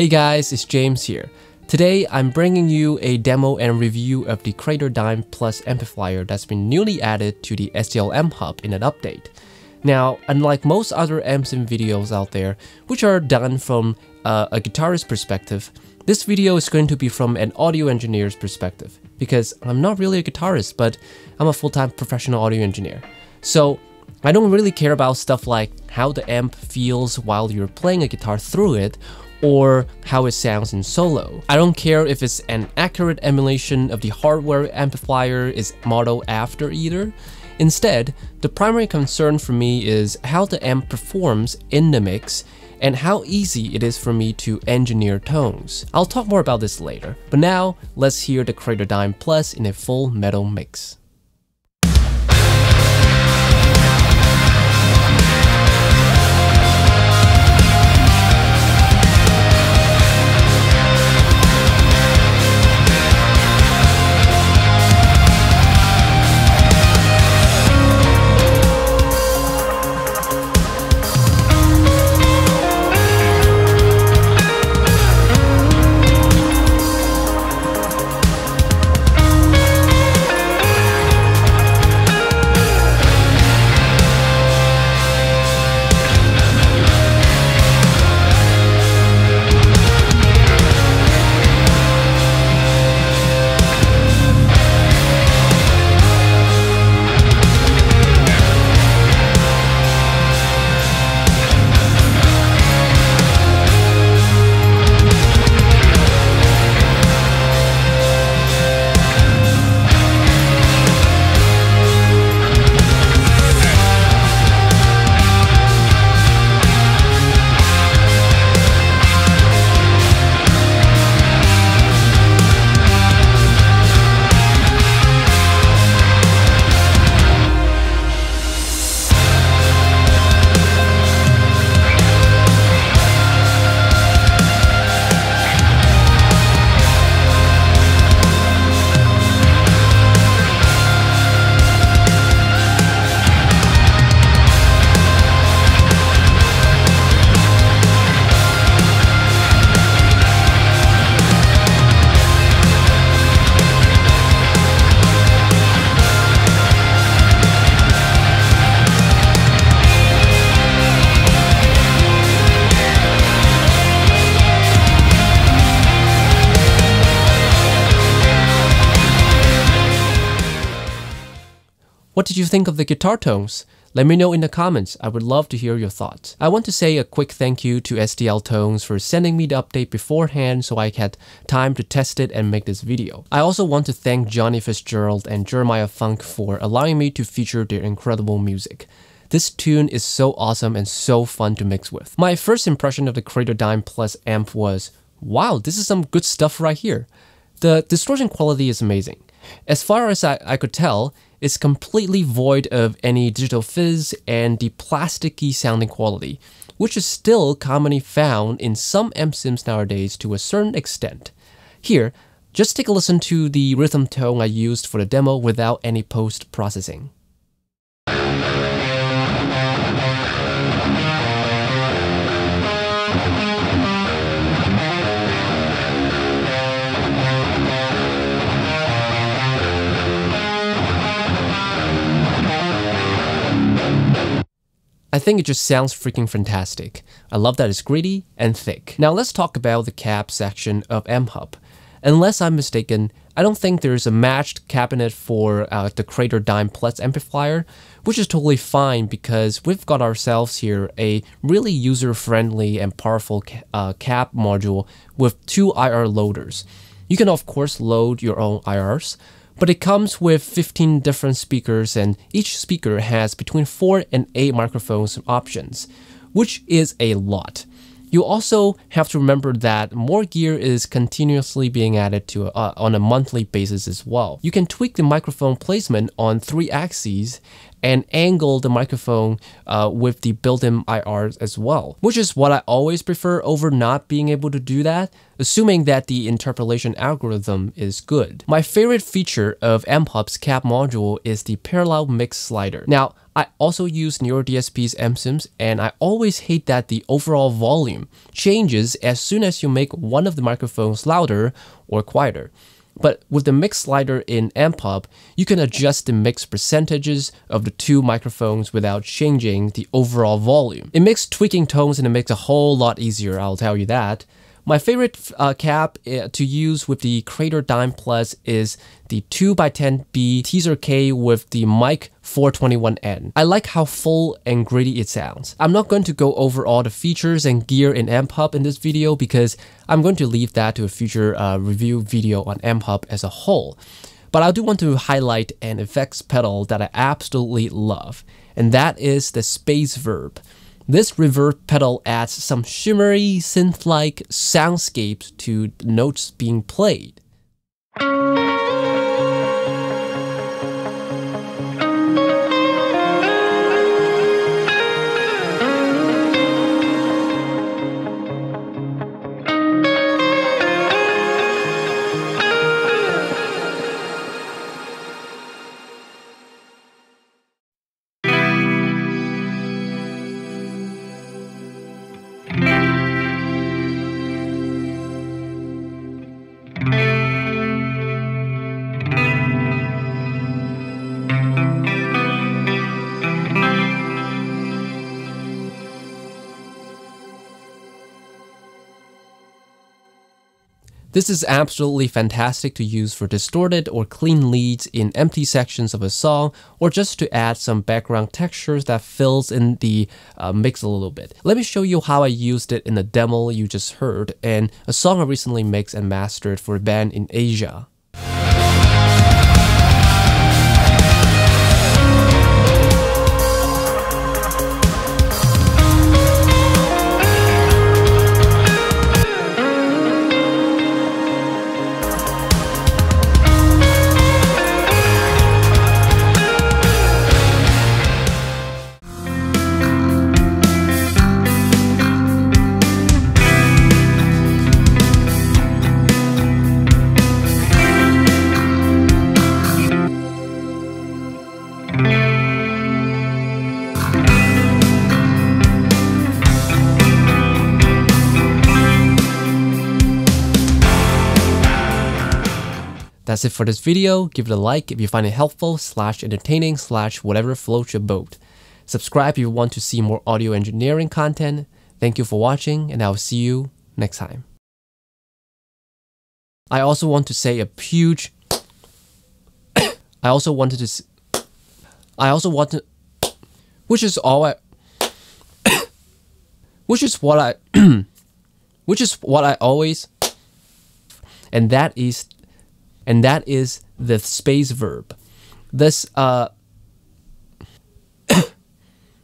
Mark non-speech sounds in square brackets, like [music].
Hey guys, it's James here. Today I'm bringing you a demo and review of the Krater Dimed Plus amplifier that's been newly added to the STL AmpHub in an update. Now, unlike most other AmpSim videos out there, which are done from uh, a guitarist perspective, this video is going to be from an audio engineer's perspective, because I'm not really a guitarist, but I'm a full-time professional audio engineer. So I don't really care about stuff like how the amp feels while you're playing a guitar through it, or how it sounds in solo. I don't care if it's an accurate emulation of the hardware amplifier is modeled after either. Instead, the primary concern for me is how the amp performs in the mix and how easy it is for me to engineer tones. I'll talk more about this later, but now let's hear the Krater Dimed Plus in a full metal mix. What did you think of the guitar tones? Let me know in the comments, I would love to hear your thoughts. I want to say a quick thank you to STL Tones for sending me the update beforehand so I had time to test it and make this video. I also want to thank Johnny Fitzgerald and Jeremiah Funke for allowing me to feature their incredible music. This tune is so awesome and so fun to mix with. My first impression of the Krater Dimed Plus amp was, wow, this is some good stuff right here. The distortion quality is amazing. As far as I, I could tell, it's completely void of any digital fizz and the plasticky sounding quality, which is still commonly found in some AmpSims nowadays to a certain extent. Here, just take a listen to the rhythm tone I used for the demo without any post-processing. I think it just sounds freaking fantastic. I love that it's gritty and thick. Now let's talk about the cab section of AmpHub. Unless I'm mistaken, I don't think there's a matched cabinet for uh, the Krater Dimed Plus amplifier, which is totally fine because we've got ourselves here a really user-friendly and powerful ca uh, cab module with two IR loaders. You can of course load your own IRs, but it comes with 15 different speakers and each speaker has between 4 and 8 microphones options, which is a lot. You also have to remember that more gear is continuously being added to uh, on a monthly basis as well. You can tweak the microphone placement on three axes and angle the microphone uh, with the built-in IR as well, which is what I always prefer over not being able to do that, assuming that the interpolation algorithm is good. My favorite feature of AmpHub's cab module is the parallel mix slider. Now, I also use NeuroDSP's AmpSims, and I always hate that the overall volume changes as soon as you make one of the microphones louder or quieter. But with the mix slider in AmpHub, you can adjust the mix percentages of the two microphones without changing the overall volume. It makes tweaking tones in the mix a whole lot easier, I'll tell you that. My favorite uh, cab uh, to use with the Krater Dimed Plus is the 2x10B Teaser K with the mic 421N. I like how full and gritty it sounds. I'm not going to go over all the features and gear in AmpHub in this video because I'm going to leave that to a future uh, review video on AmpHub as a whole. But I do want to highlight an effects pedal that I absolutely love, and that is the Spaceverb. This reverb pedal adds some shimmery synth-like soundscapes to notes being played. This is absolutely fantastic to use for distorted or clean leads in empty sections of a song or just to add some background textures that fills in the uh, mix a little bit. Let me show you how I used it in the demo you just heard and a song I recently mixed and mastered for a band in Asia. That's it for this video. Give it a like if you find it helpful, slash entertaining, slash whatever floats your boat. Subscribe if you want to see more audio engineering content. Thank you for watching, and I'll see you next time. I also want to say a huge. [coughs] I also wanted to. I also want to. Which is all I. [coughs] which is what I. [coughs] which is what I always. And that is and that is the Spaceverb. This uh,